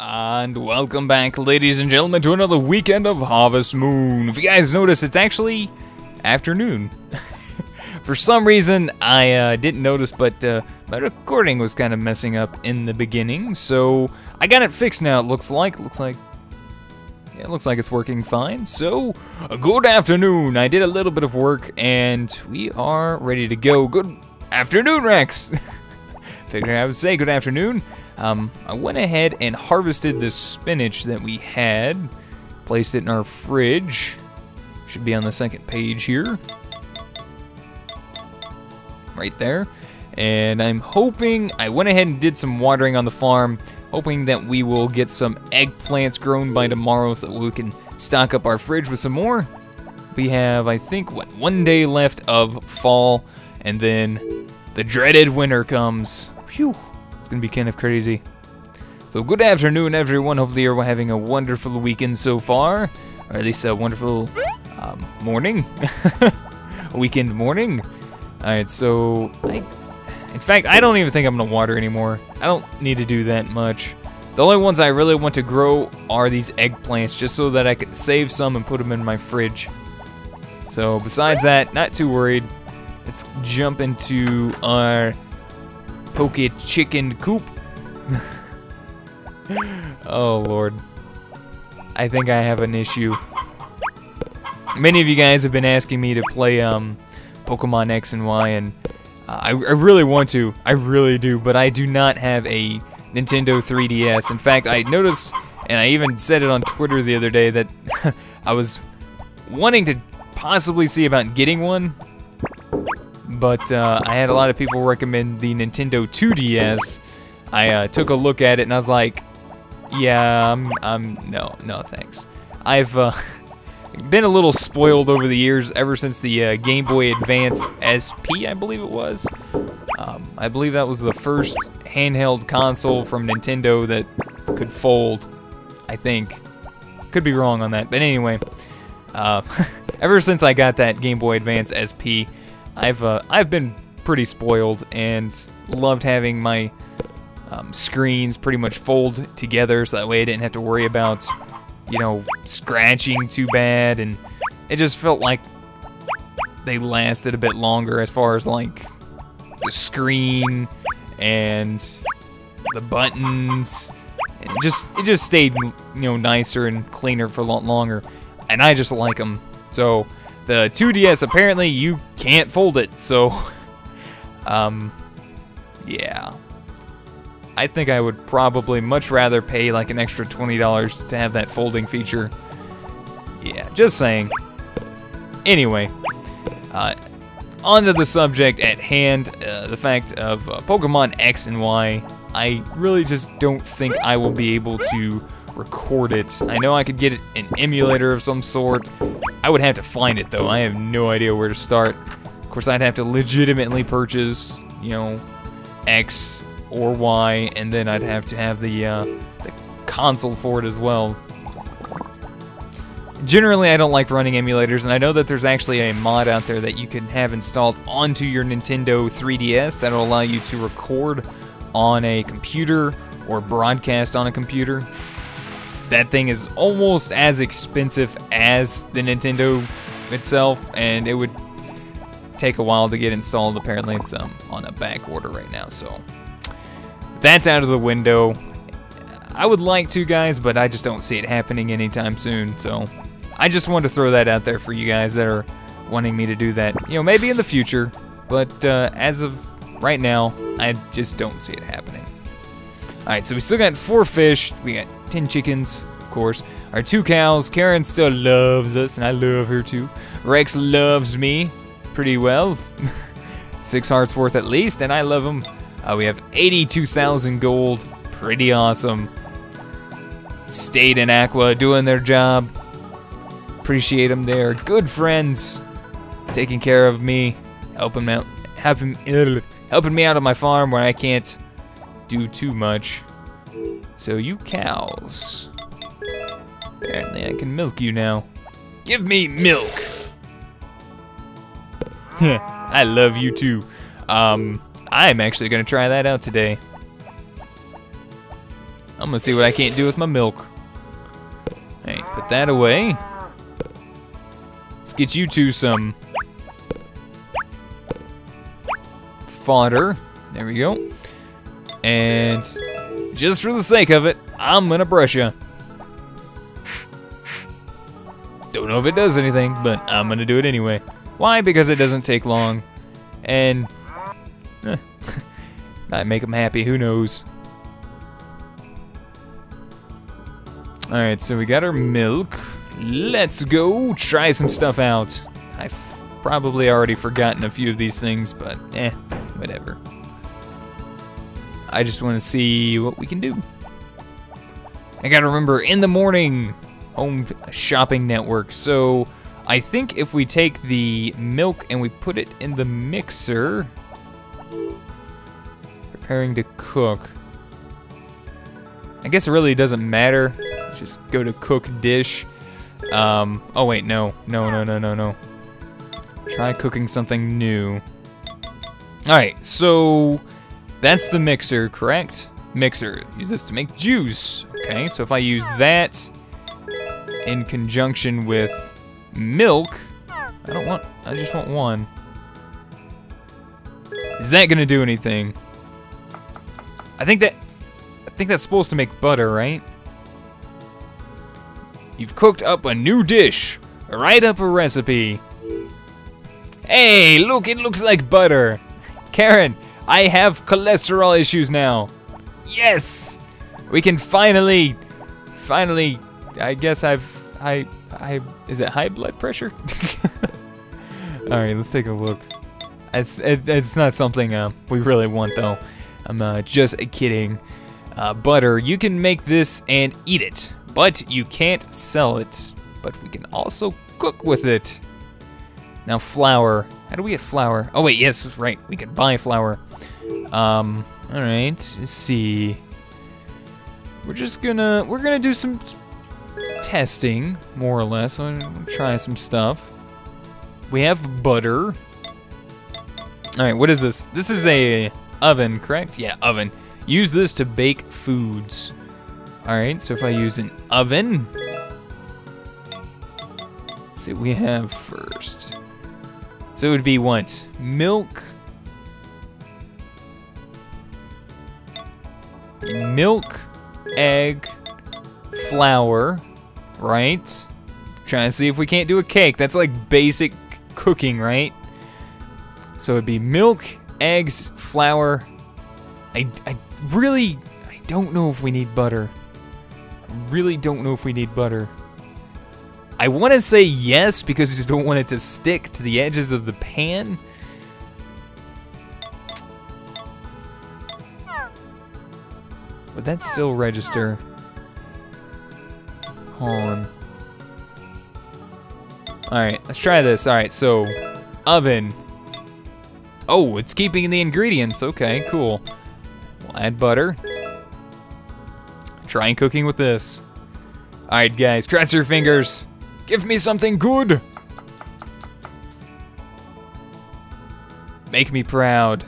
And welcome back, ladies and gentlemen, to another weekend of Harvest Moon. If you guys notice, it's actually afternoon. For some reason, I uh, didn't notice, but uh, my recording was kind of messing up in the beginning, so I got it fixed now. It looks like, looks like, it looks like it's working fine. So, good afternoon. I did a little bit of work, and we are ready to go. Good afternoon, Rex. Figured I would say good afternoon. Um, I went ahead and harvested this spinach that we had, placed it in our fridge. Should be on the second page here. Right there. And I'm hoping, I went ahead and did some watering on the farm, hoping that we will get some eggplants grown by tomorrow so that we can stock up our fridge with some more. We have, I think, what, one day left of fall, and then the dreaded winter comes. Phew. It's gonna be kind of crazy. So good afternoon, everyone. Hopefully you're having a wonderful weekend so far, or at least a wonderful um, morning, weekend morning. All right, so I, in fact, I don't even think I'm gonna water anymore. I don't need to do that much. The only ones I really want to grow are these eggplants, just so that I can save some and put them in my fridge. So besides that, not too worried. Let's jump into our poke chicken coop. oh lord. I think I have an issue. Many of you guys have been asking me to play um, Pokemon X and Y, and uh, I, I really want to. I really do, but I do not have a Nintendo 3DS. In fact, I noticed, and I even said it on Twitter the other day, that I was wanting to possibly see about getting one, but uh, I had a lot of people recommend the Nintendo 2DS. I uh, took a look at it and I was like, yeah, I'm, I'm no, no thanks. I've uh, been a little spoiled over the years ever since the uh, Game Boy Advance SP, I believe it was. Um, I believe that was the first handheld console from Nintendo that could fold, I think. Could be wrong on that, but anyway. Uh, ever since I got that Game Boy Advance SP, I've uh, I've been pretty spoiled and loved having my um, screens pretty much fold together so that way I didn't have to worry about you know scratching too bad. And it just felt like they lasted a bit longer as far as like the screen and the buttons. It just it just stayed you know nicer and cleaner for a lot longer. And I just like them so the 2DS, apparently you can't fold it, so, um, yeah. I think I would probably much rather pay like an extra $20 to have that folding feature. Yeah, just saying. Anyway, uh, on to the subject at hand, uh, the fact of uh, Pokemon X and Y. I really just don't think I will be able to record it. I know I could get an emulator of some sort. I would have to find it though. I have no idea where to start. Of course, I'd have to legitimately purchase, you know, X or Y, and then I'd have to have the, uh, the console for it as well. Generally, I don't like running emulators, and I know that there's actually a mod out there that you can have installed onto your Nintendo 3DS that'll allow you to record on a computer or broadcast on a computer that thing is almost as expensive as the Nintendo itself, and it would take a while to get installed. Apparently, it's um, on a back order right now, so that's out of the window. I would like to, guys, but I just don't see it happening anytime soon, so I just wanted to throw that out there for you guys that are wanting me to do that. You know, maybe in the future, but uh, as of right now, I just don't see it happening. Alright, so we still got four fish. We got 10 chickens, of course. Our two cows. Karen still loves us, and I love her too. Rex loves me pretty well. Six hearts worth at least, and I love him. Uh, we have 82,000 gold. Pretty awesome. State and Aqua doing their job. Appreciate them. They're good friends. Taking care of me. Helping. Helping, helping me out on my farm where I can't do too much. So you cows. Apparently I can milk you now. Give me milk! I love you too. Um, I'm actually gonna try that out today. I'm gonna see what I can't do with my milk. Hey, put that away. Let's get you two some fodder. There we go. And just for the sake of it, I'm gonna brush you. Don't know if it does anything, but I'm gonna do it anyway. Why? Because it doesn't take long. And, eh, might make them happy, who knows. Alright, so we got our milk. Let's go try some stuff out. I've probably already forgotten a few of these things, but eh, whatever. I just want to see what we can do. I gotta remember, in the morning, home shopping network. So I think if we take the milk and we put it in the mixer, preparing to cook. I guess it really doesn't matter. Just go to cook dish. Um, oh wait, no, no, no, no, no, no. Try cooking something new. All right, so that's the mixer, correct? Mixer, use this to make juice. Okay, so if I use that in conjunction with milk, I don't want, I just want one. Is that gonna do anything? I think that, I think that's supposed to make butter, right? You've cooked up a new dish. Write up a recipe. Hey, look, it looks like butter. Karen, I have cholesterol issues now. Yes! We can finally, finally, I guess I've, I, I, is it high blood pressure? All right, let's take a look. It's, it, it's not something uh, we really want though. I'm uh, just kidding. Uh, butter, you can make this and eat it but you can't sell it. But we can also cook with it. Now flour. How do we get flour? Oh wait, yes, right. We can buy flour. Um, all right. Let's see. We're just gonna we're gonna do some testing, more or less. I'm gonna try some stuff. We have butter. All right, what is this? This is a oven, correct? Yeah, oven. Use this to bake foods. Alright, so if I use an oven, let's see what we have first. So it would be what? Milk. Milk, egg, flour, right? Trying to see if we can't do a cake. That's like basic cooking, right? So it'd be milk, eggs, flour. I, I really, I don't know if we need butter I really don't know if we need butter. I want to say yes because I just don't want it to stick to the edges of the pan. Would that still register? Hold on. Alright, let's try this. Alright, so oven. Oh, it's keeping the ingredients. Okay, cool. We'll add butter. Trying cooking with this. Alright guys, cross your fingers. Give me something good. Make me proud.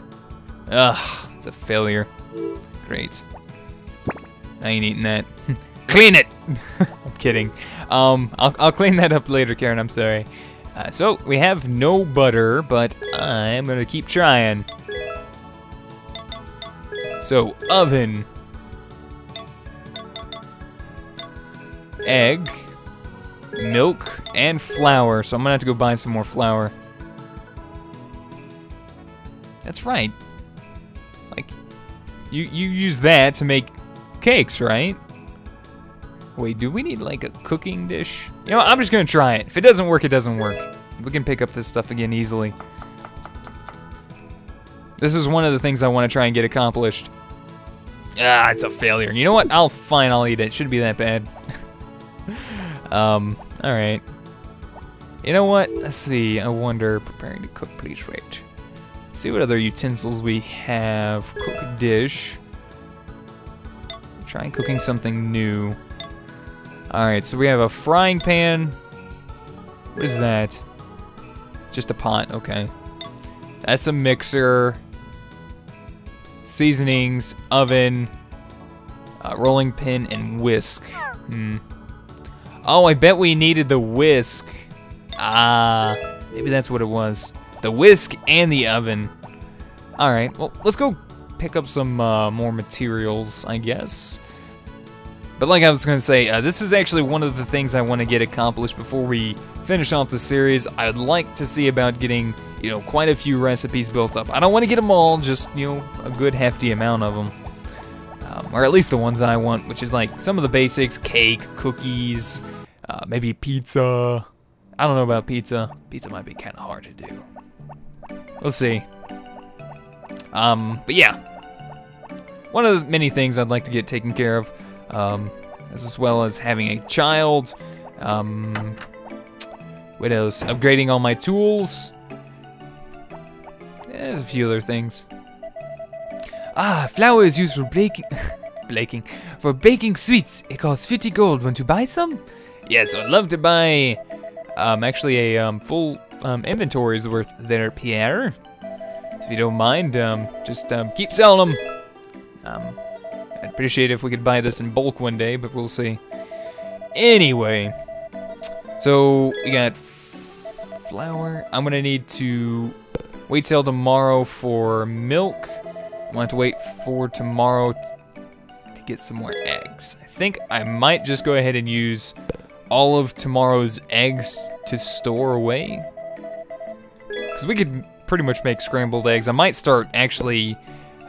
Ugh, it's a failure. Great. I ain't eating that. clean it! I'm kidding. Um, I'll, I'll clean that up later, Karen, I'm sorry. Uh, so, we have no butter, but I'm gonna keep trying. So, oven. egg, milk, and flour. So I'm gonna have to go buy some more flour. That's right. Like, you, you use that to make cakes, right? Wait, do we need like a cooking dish? You know, I'm just gonna try it. If it doesn't work, it doesn't work. We can pick up this stuff again easily. This is one of the things I want to try and get accomplished. Ah, it's a failure. You know what? I'll fine, I'll eat it. Shouldn't be that bad. um, alright. You know what? Let's see. I wonder, preparing to cook, please wait. See what other utensils we have. Cook dish. Try cooking something new. Alright, so we have a frying pan. What is that? Just a pot, okay. That's a mixer. Seasonings, oven. Uh, rolling pin and whisk. Hmm. Oh, I bet we needed the whisk. Ah, maybe that's what it was. The whisk and the oven. All right, well, let's go pick up some uh, more materials, I guess. But like I was gonna say, uh, this is actually one of the things I want to get accomplished before we finish off the series. I'd like to see about getting, you know, quite a few recipes built up. I don't want to get them all, just, you know, a good hefty amount of them. Um, or at least the ones I want, which is like some of the basics, cake, cookies, uh, maybe pizza. I don't know about pizza. Pizza might be kind of hard to do. We'll see. Um, but yeah. One of the many things I'd like to get taken care of um, as well as having a child. Um, what else? Upgrading all my tools. There's a few other things. Ah, flour is used for baking, baking, for baking sweets. It costs 50 gold. Want to buy some? Yes, I'd love to buy. Um, actually, a um, full um, inventory is worth there, Pierre. If you don't mind, um, just um, keep selling them. Um, I'd appreciate if we could buy this in bulk one day, but we'll see. Anyway, so we got flour. I'm gonna need to wait till tomorrow for milk. I'm gonna have to wait for tomorrow to get some more eggs. I think I might just go ahead and use all of tomorrow's eggs to store away. Because we could pretty much make scrambled eggs. I might start actually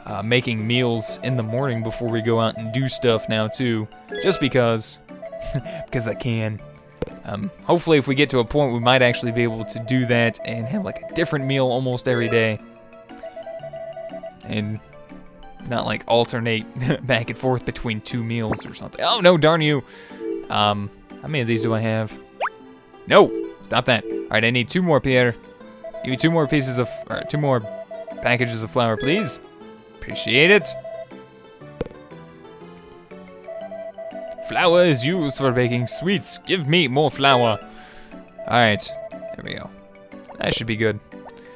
uh, making meals in the morning before we go out and do stuff now too, just because, because I can. Um, hopefully if we get to a point we might actually be able to do that and have like a different meal almost every day. And not like alternate back and forth between two meals or something. Oh no, darn you. Um, how many of these do I have? No, stop that. All right, I need two more, Pierre. Give me two more pieces of, or two more packages of flour, please. Appreciate it. Flour is used for baking sweets. Give me more flour. Alright, there we go. That should be good.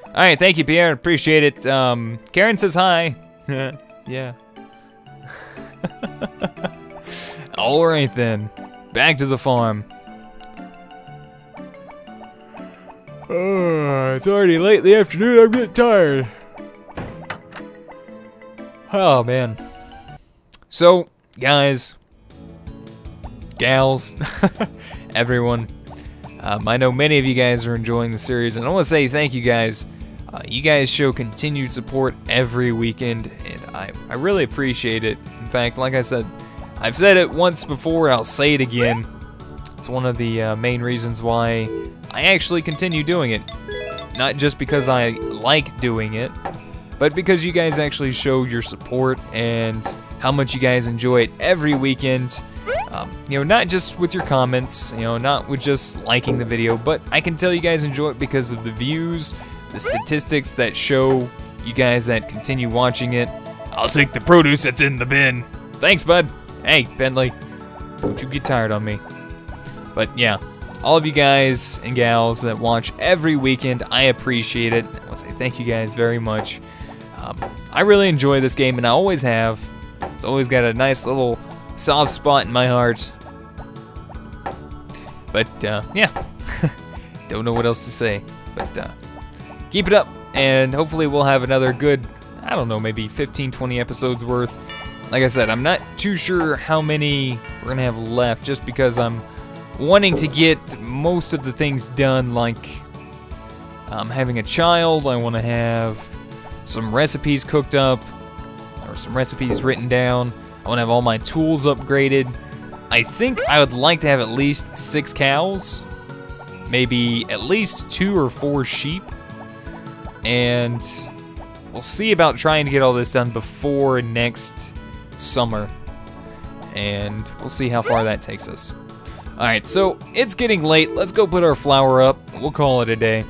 Alright, thank you, Pierre. Appreciate it. Um, Karen says hi. yeah. Alright then. Back to the farm. Uh, it's already late in the afternoon. I'm getting tired. Oh, man. So, guys, gals, everyone, um, I know many of you guys are enjoying the series, and I want to say thank you guys. Uh, you guys show continued support every weekend, and I, I really appreciate it. In fact, like I said, I've said it once before, I'll say it again. It's one of the uh, main reasons why I actually continue doing it. Not just because I like doing it, but because you guys actually show your support and how much you guys enjoy it every weekend. Um, you know, not just with your comments, you know, not with just liking the video, but I can tell you guys enjoy it because of the views, the statistics that show you guys that continue watching it. I'll take the produce that's in the bin. Thanks, bud. Hey, Bentley, don't you get tired on me. But yeah, all of you guys and gals that watch every weekend, I appreciate it. I want to say thank you guys very much. Um, I really enjoy this game, and I always have. It's always got a nice little soft spot in my heart. But, uh, yeah. Don't know what else to say. But, uh, keep it up, and hopefully we'll have another good, I don't know, maybe 15, 20 episodes worth. Like I said, I'm not too sure how many we're going to have left, just because I'm wanting to get most of the things done, like um, having a child. I want to have some recipes cooked up, or some recipes written down. I want to have all my tools upgraded. I think I would like to have at least six cows, maybe at least two or four sheep, and we'll see about trying to get all this done before next summer, and we'll see how far that takes us. Alright, so it's getting late. Let's go put our flour up. We'll call it a day.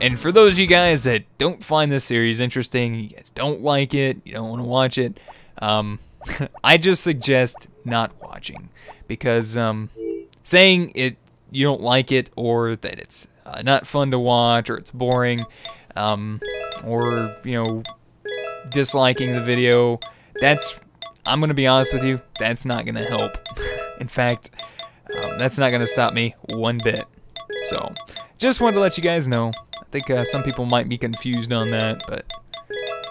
And for those of you guys that don't find this series interesting, you guys don't like it, you don't want to watch it, um, I just suggest not watching because um, saying it you don't like it or that it's uh, not fun to watch or it's boring um, or you know disliking the video, that's, I'm gonna be honest with you, that's not gonna help. In fact, um, that's not gonna stop me one bit. So, just wanted to let you guys know. I think uh, some people might be confused on that, but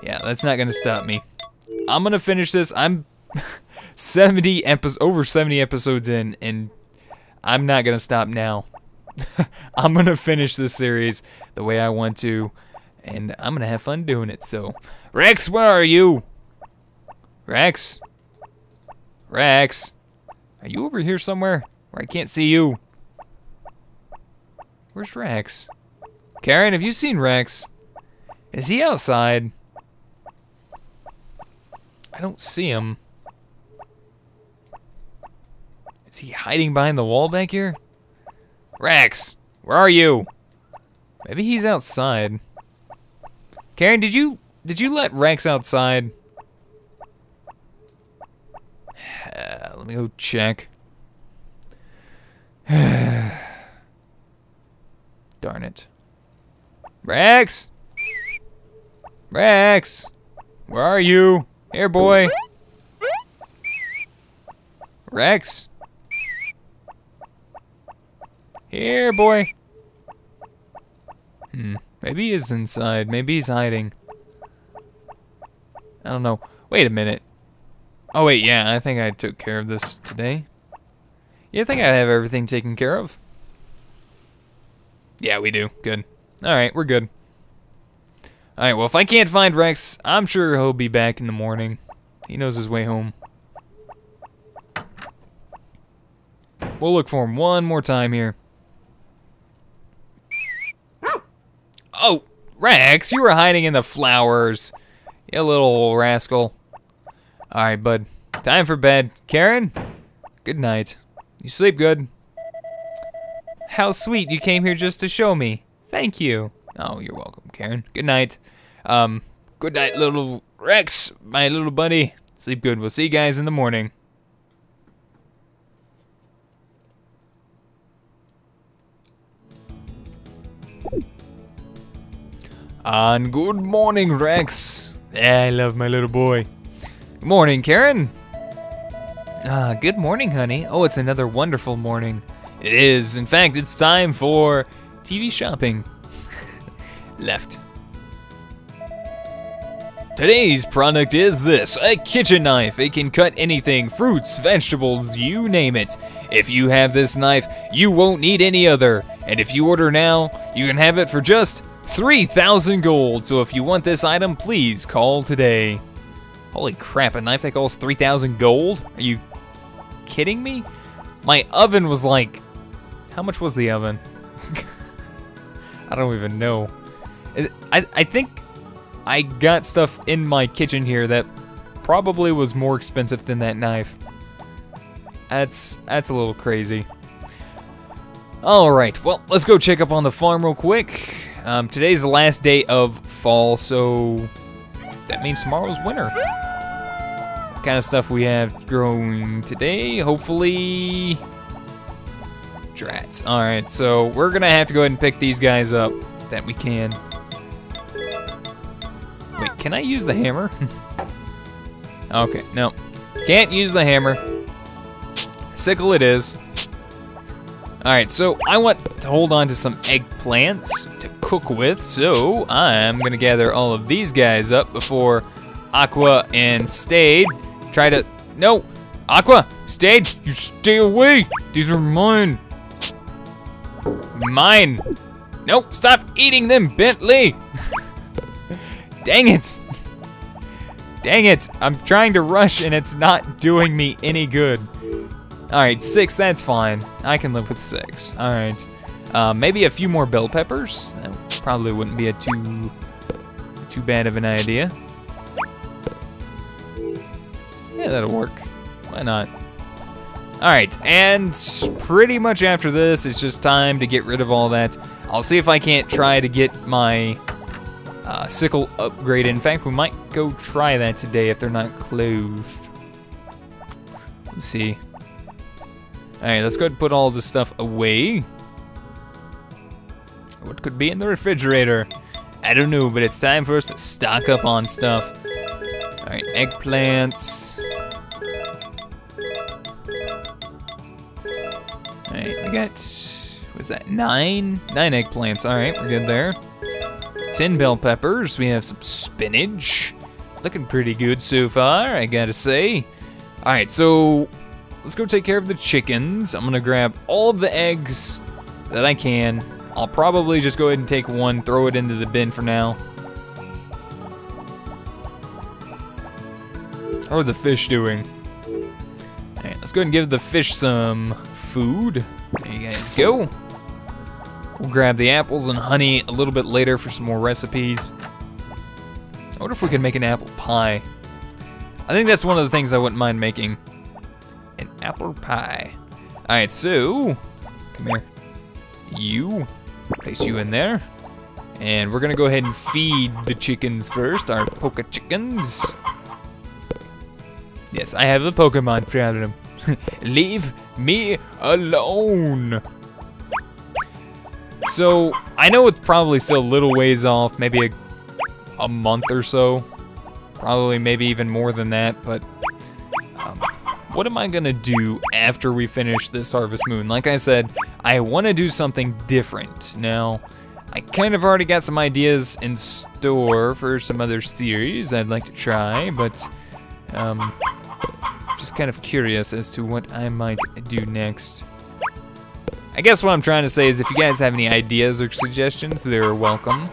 yeah, that's not gonna stop me. I'm gonna finish this. I'm 70 episodes, over 70 episodes in, and I'm not gonna stop now. I'm gonna finish this series the way I want to, and I'm gonna have fun doing it. So, Rex, where are you? Rex? Rex? Are you over here somewhere where I can't see you? Where's Rex? Karen, have you seen Rex? Is he outside? I don't see him. Is he hiding behind the wall back here? Rex, where are you? Maybe he's outside. Karen, did you did you let Rex outside? Let me go check. Darn it. Rex! Rex! Where are you? Here, boy. Rex? Here, boy. Hmm. Maybe he's inside. Maybe he's hiding. I don't know. Wait a minute. Oh, wait, yeah, I think I took care of this today. Yeah, I think I have everything taken care of. Yeah, we do. Good. Alright, we're good. Alright, well, if I can't find Rex, I'm sure he'll be back in the morning. He knows his way home. We'll look for him one more time here. Oh, Rex, you were hiding in the flowers. You little rascal. Alright, bud. Time for bed. Karen, good night. You sleep good. How sweet, you came here just to show me. Thank you. Oh, you're welcome, Karen. Good night. Um, good night, little Rex, my little buddy. Sleep good. We'll see you guys in the morning. And good morning, Rex. Yeah, I love my little boy. Good morning, Karen. Ah, good morning, honey. Oh, it's another wonderful morning. It is. In fact, it's time for TV shopping. Left. Today's product is this, a kitchen knife. It can cut anything, fruits, vegetables, you name it. If you have this knife, you won't need any other. And if you order now, you can have it for just 3,000 gold. So if you want this item, please call today. Holy crap, a knife that costs 3,000 gold? Are you kidding me? My oven was like, how much was the oven? I don't even know. I, I think I got stuff in my kitchen here that probably was more expensive than that knife. That's, that's a little crazy. Alright, well, let's go check up on the farm real quick. Um, today's the last day of fall, so that means tomorrow's winter. What kind of stuff we have growing today? Hopefully... Drats. Alright, so we're gonna have to go ahead and pick these guys up that we can. Wait, can I use the hammer? okay, no. Can't use the hammer. Sickle it is. Alright, so I want to hold on to some eggplants to cook with, so I'm gonna gather all of these guys up before Aqua and Stade try to, no, Aqua, Stade, you stay away, these are mine. Mine. No, stop eating them, Bentley. Dang it. Dang it, I'm trying to rush and it's not doing me any good. Alright, six, that's fine. I can live with six. Alright. Uh, maybe a few more bell peppers. That probably wouldn't be a too, too bad of an idea. Yeah, that'll work. Why not? Alright, and pretty much after this, it's just time to get rid of all that. I'll see if I can't try to get my uh, sickle upgraded. In fact, we might go try that today if they're not closed. Let's see. Alright, let's go ahead and put all this stuff away. What could be in the refrigerator? I don't know, but it's time for us to stock up on stuff. Alright, eggplants. Alright, we got, what's that, nine? Nine eggplants, alright, we're good there. Ten bell peppers, we have some spinach. Looking pretty good so far, I gotta say. Alright, so let's go take care of the chickens. I'm gonna grab all of the eggs that I can. I'll probably just go ahead and take one, throw it into the bin for now. How are the fish doing? Alright, let's go ahead and give the fish some food. There you guys go. We'll grab the apples and honey a little bit later for some more recipes. I wonder if we could make an apple pie. I think that's one of the things I wouldn't mind making. An apple pie. Alright, so, come here. You, place you in there. And we're gonna go ahead and feed the chickens first, our Poke chickens. Yes, I have a Pokemon problem. Leave me alone. So, I know it's probably still a little ways off, maybe a, a month or so. Probably maybe even more than that, but what am I gonna do after we finish this Harvest Moon? Like I said, I wanna do something different. Now, I kind of already got some ideas in store for some other series I'd like to try, but um, just kind of curious as to what I might do next. I guess what I'm trying to say is if you guys have any ideas or suggestions, they're welcome.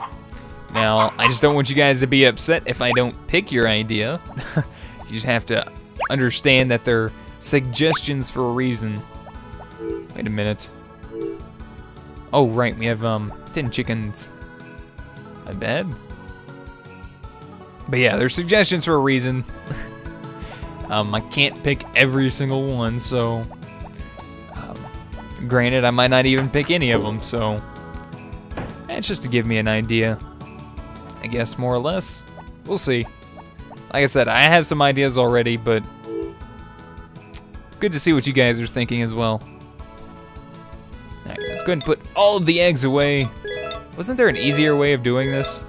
Now, I just don't want you guys to be upset if I don't pick your idea. you just have to understand that they're suggestions for a reason. Wait a minute. Oh, right, we have um 10 chickens. My bad. But yeah, they're suggestions for a reason. um, I can't pick every single one, so Granted, I might not even pick any of them, so it's just to give me an idea. I guess, more or less. We'll see. Like I said, I have some ideas already, but good to see what you guys are thinking as well. Let's go ahead and put all of the eggs away. Wasn't there an easier way of doing this?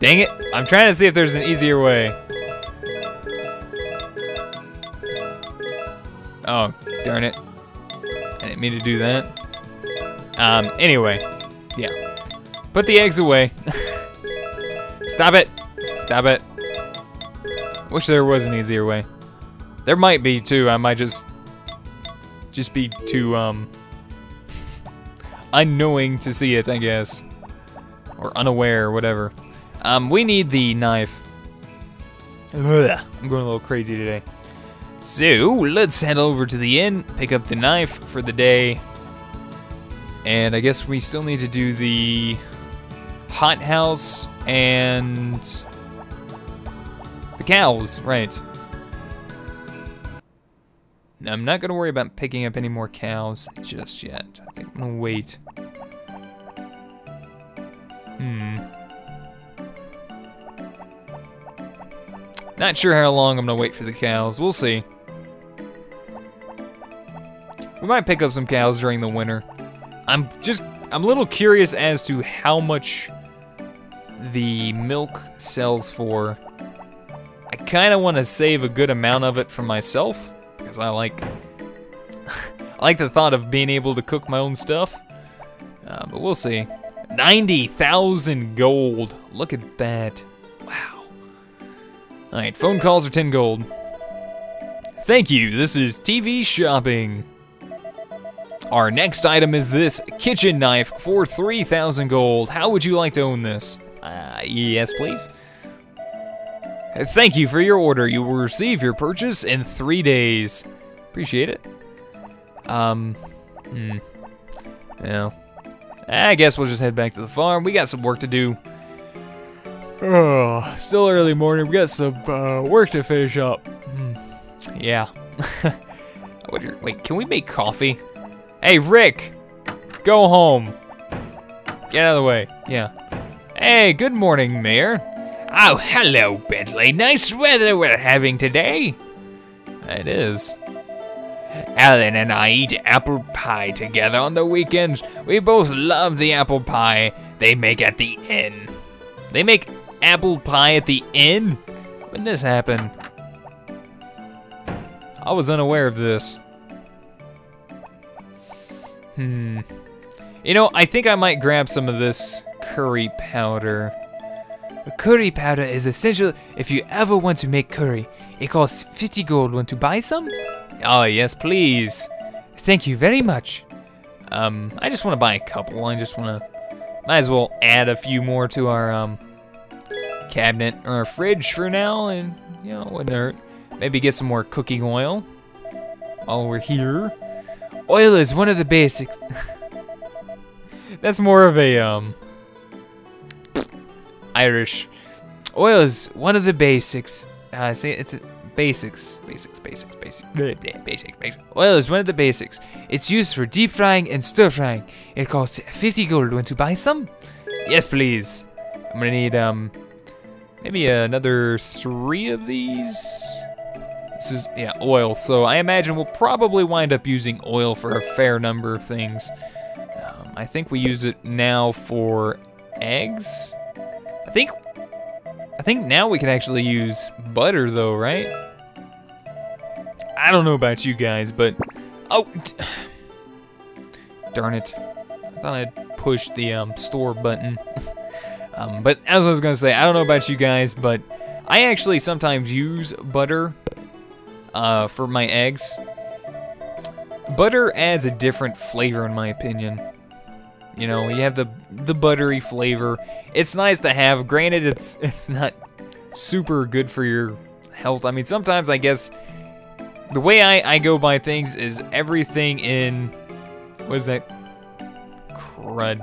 Dang it. I'm trying to see if there's an easier way. Oh, darn it. I to do that. Um, anyway. Yeah. Put the eggs away. Stop it. Stop it. Wish there was an easier way. There might be too. I might just just be too um unknowing to see it, I guess. Or unaware, whatever. Um, we need the knife. Ugh, I'm going a little crazy today. So, let's head over to the inn, pick up the knife for the day. And I guess we still need to do the hot house and the cows, right. Now, I'm not gonna worry about picking up any more cows just yet. I think I'm gonna wait. Hmm. Not sure how long I'm gonna wait for the cows. We'll see. We might pick up some cows during the winter. I'm just, I'm a little curious as to how much the milk sells for. I kind of want to save a good amount of it for myself because I like, I like the thought of being able to cook my own stuff. Uh, but we'll see. 90,000 gold. Look at that. Wow. Alright, phone calls are 10 gold. Thank you, this is TV shopping. Our next item is this kitchen knife for 3,000 gold. How would you like to own this? Uh, yes, please. Thank you for your order. You will receive your purchase in three days. Appreciate it. Um, hmm. Yeah. I guess we'll just head back to the farm. We got some work to do. Oh, still early morning. We got some uh, work to finish up. Hmm. Yeah. Wait, can we make coffee? Hey, Rick! Go home. Get out of the way. Yeah. Hey, good morning, Mayor. Oh, hello, Bentley. Nice weather we're having today. It is. Alan and I eat apple pie together on the weekends. We both love the apple pie they make at the inn. They make apple pie at the inn? When this happened? I was unaware of this. Hmm. You know, I think I might grab some of this curry powder. Curry powder is essential if you ever want to make curry. It costs 50 gold. Want to buy some? Oh, yes, please. Thank you very much. Um, I just want to buy a couple. I just want to, might as well add a few more to our um, cabinet or our fridge for now, and you know, wouldn't hurt. Maybe get some more cooking oil while we're here. Oil is one of the basics. That's more of a um Irish. Oil is one of the basics. Uh, say it's a, basics, basics, basics, basics, basic, basic. Oil is one of the basics. It's used for deep frying and stir frying. It costs 50 gold. Want to buy some? Yes, please. I'm gonna need um maybe another three of these. This is yeah oil. So I imagine we'll probably wind up using oil for a fair number of things. Um, I think we use it now for eggs. I think I think now we can actually use butter though, right? I don't know about you guys, but oh darn it. I thought I'd push the um, store button. um, but as I was gonna say, I don't know about you guys, but I actually sometimes use butter uh, for my eggs. Butter adds a different flavor in my opinion. You know, you have the the buttery flavor. It's nice to have. Granted, it's it's not super good for your health. I mean, sometimes I guess the way I, I go by things is everything in what is that? Crud.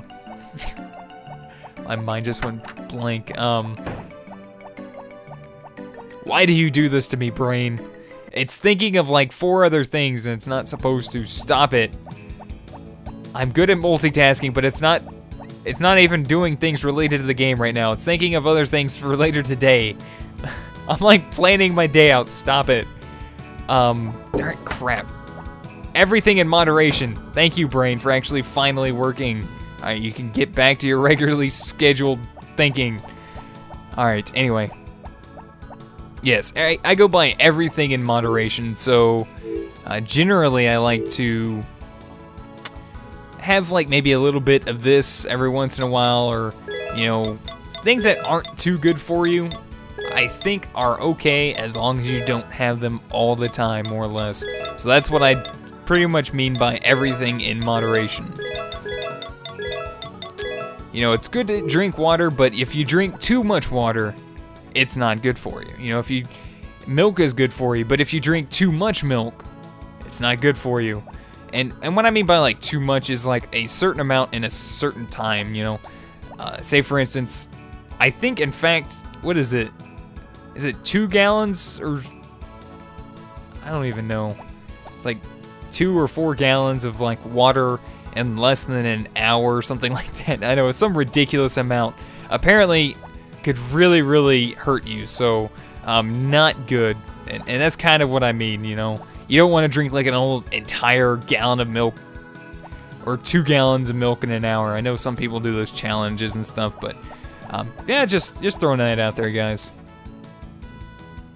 my mind just went blank. Um Why do you do this to me, brain? It's thinking of like four other things and it's not supposed to stop it. I'm good at multitasking, but it's not it's not even doing things related to the game right now. It's thinking of other things for later today. I'm like planning my day out. Stop it. Um, darn crap. Everything in moderation. Thank you, brain, for actually finally working. You can get back to your regularly scheduled thinking. Alright, anyway. Yes, I, I go by everything in moderation, so uh, generally I like to have like maybe a little bit of this every once in a while or, you know, things that aren't too good for you, I think are okay as long as you don't have them all the time, more or less. So that's what I pretty much mean by everything in moderation. You know, it's good to drink water, but if you drink too much water, it's not good for you. You know, if you milk is good for you, but if you drink too much milk, it's not good for you. And and what I mean by like too much is like a certain amount in a certain time, you know. Uh, say for instance, I think in fact, what is it? Is it two gallons or I don't even know. It's like two or four gallons of like water in less than an hour or something like that. I know it's some ridiculous amount. Apparently, could really really hurt you. So um, not good. And, and that's kind of what I mean, you know. You don't want to drink like an old entire gallon of milk or two gallons of milk in an hour. I know some people do those challenges and stuff, but um, yeah, just just throwing that out there, guys.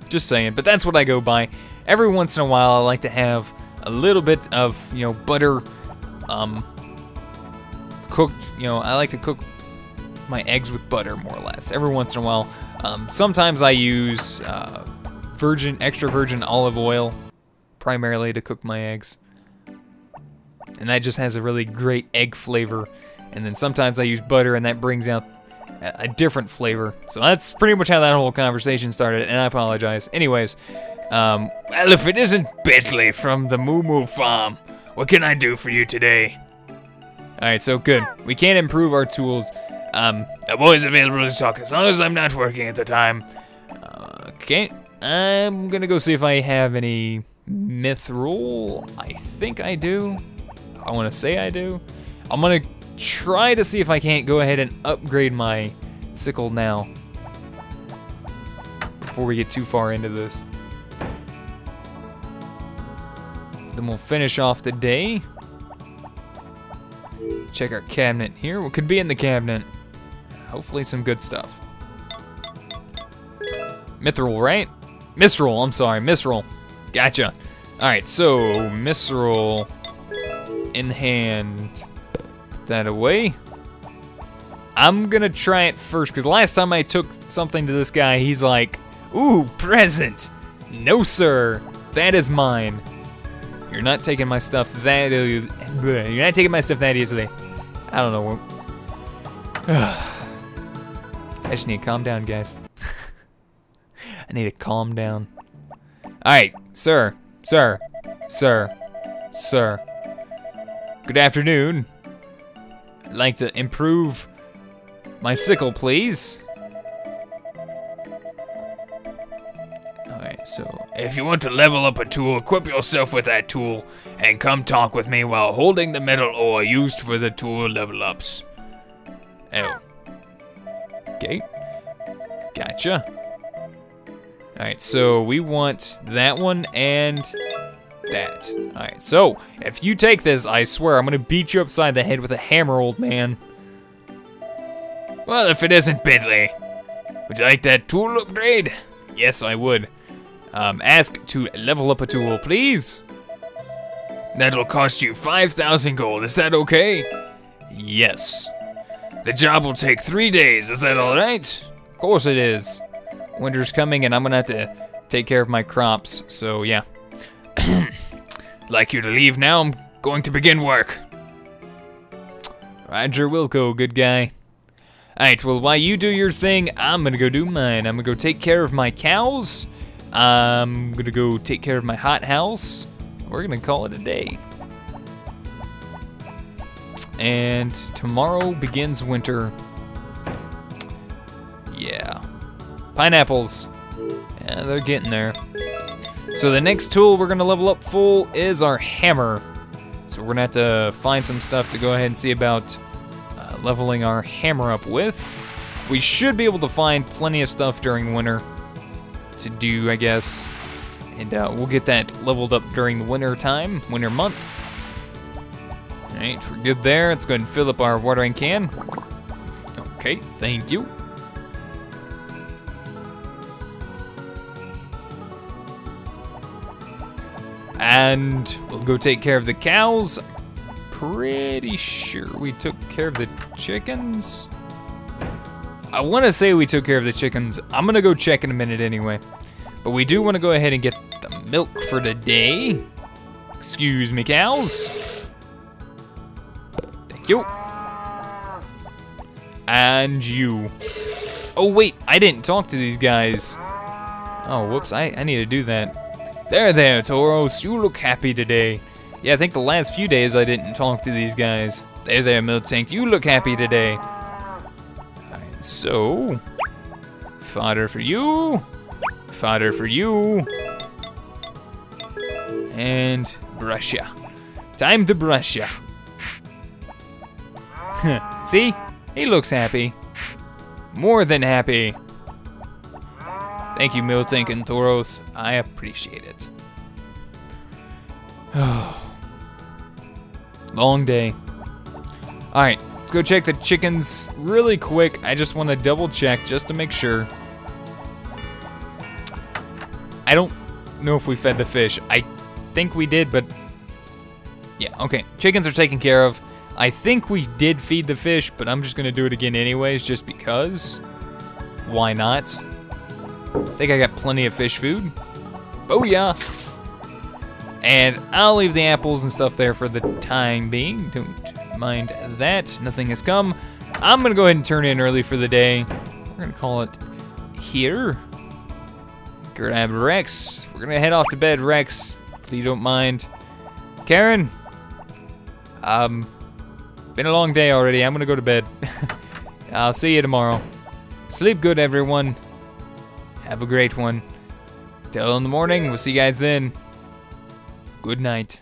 Just saying. But that's what I go by. Every once in a while, I like to have a little bit of you know butter, um, cooked. You know, I like to cook my eggs with butter more or less. Every once in a while. Um, sometimes I use uh, virgin, extra virgin olive oil primarily to cook my eggs. And that just has a really great egg flavor. And then sometimes I use butter and that brings out a different flavor. So that's pretty much how that whole conversation started, and I apologize. Anyways, um, well, if it isn't Bentley from the Moo Moo Farm, what can I do for you today? Alright, so good. We can't improve our tools. Um, I'm always available to talk as long as I'm not working at the time. Okay, I'm gonna go see if I have any Mithril, I think I do. I want to say I do. I'm to try to see if I can't go ahead and upgrade my sickle now. Before we get too far into this. then we'll finish off the day. Check our cabinet here. What could be in the cabinet? Hopefully some good stuff. Mithril, right? Mystrile, I'm sorry, Mystrile. Gotcha. Alright, so Mystrile in hand. Put that away. I'm gonna try it first, because last time I took something to this guy, he's like, Ooh, present! No, sir. That is mine. You're not taking my stuff that easily. You're not taking my stuff that easily. I don't know. Just need to calm down, guys. I need to calm down. Alright, sir, sir, sir, sir. Good afternoon. I'd like to improve my sickle, please. Alright, so if you want to level up a tool, equip yourself with that tool and come talk with me while holding the metal ore used for the tool level ups. Oh. Gotcha. Alright, so we want that one and that. Alright, so if you take this, I swear I'm gonna beat you upside the head with a hammer, old man. Well, if it isn't Bentley. Would you like that tool upgrade? Yes, I would. Um, ask to level up a tool, please. That'll cost you 5,000 gold, is that okay? Yes. The job will take three days, is that alright? Of course it is. Winter's coming and I'm gonna have to take care of my crops, so yeah. like you to leave now, I'm going to begin work. Roger Wilco, good guy. Alright, well, while you do your thing, I'm gonna go do mine. I'm gonna go take care of my cows. I'm gonna go take care of my hot house. We're gonna call it a day. And tomorrow begins winter. Yeah. Pineapples. Yeah, they're getting there. So the next tool we're gonna level up full is our hammer. So we're gonna have to find some stuff to go ahead and see about leveling our hammer up with. We should be able to find plenty of stuff during winter to do, I guess. And uh, we'll get that leveled up during the winter time, winter month. All right, we're good there. Let's go ahead and fill up our watering can. Okay, thank you. And we'll go take care of the cows pretty sure we took care of the chickens. I want to say we took care of the chickens. I'm going to go check in a minute anyway. But we do want to go ahead and get the milk for the day. Excuse me, cows. You. And you. Oh, wait, I didn't talk to these guys. Oh, whoops, I, I need to do that. There, there, Tauros, you look happy today. Yeah, I think the last few days I didn't talk to these guys. There, there, Miltank. You look happy today. so, fodder for you, fodder for you, and brush ya. Time to brush ya. See? He looks happy. More than happy. Thank you, Miltank and Tauros. I appreciate it. Long day. All right, let's go check the chickens really quick. I just want to double check just to make sure. I don't know if we fed the fish. I think we did, but yeah, okay. Chickens are taken care of. I think we did feed the fish, but I'm just gonna do it again anyways, just because. Why not? I think I got plenty of fish food. Oh yeah. And I'll leave the apples and stuff there for the time being. Don't mind that. Nothing has come. I'm going to go ahead and turn in early for the day. We're to call it here. Grab Rex. We're to head off to bed, Rex, if you don't mind. Karen, um, been a long day already. I'm to go to bed. I'll see you tomorrow. Sleep good, everyone. Have a great one. Till in the morning. We'll see you guys then. Good night.